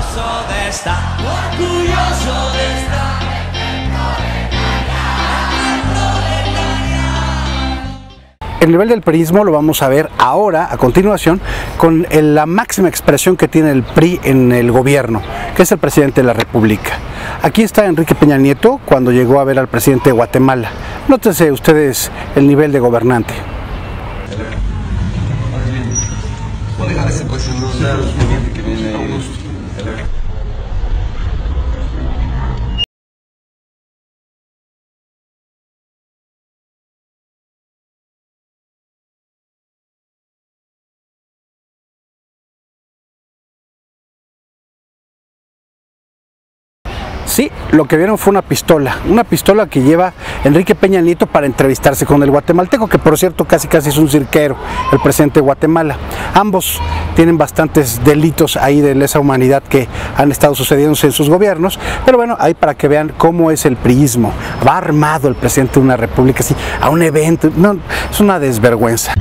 orgulloso de estar, orgulloso de estar. El nivel del perismo lo vamos a ver ahora, a continuación, con el- la máxima expresión que tiene el PRI en el gobierno, que es el presidente de la República. Aquí está Enrique Peña Nieto cuando llegó a ver al presidente de Guatemala. Nótese ustedes el nivel de gobernante. Sí, lo que vieron fue una pistola, una pistola que lleva Enrique Peña Nieto para entrevistarse con el guatemalteco, que por cierto casi casi es un cirquero, el presidente de Guatemala. Ambos tienen bastantes delitos ahí de lesa humanidad que han estado sucediendo en sus gobiernos, pero bueno, ahí para que vean cómo es el priismo. Va armado el presidente de una república así a un evento, no, es una desvergüenza.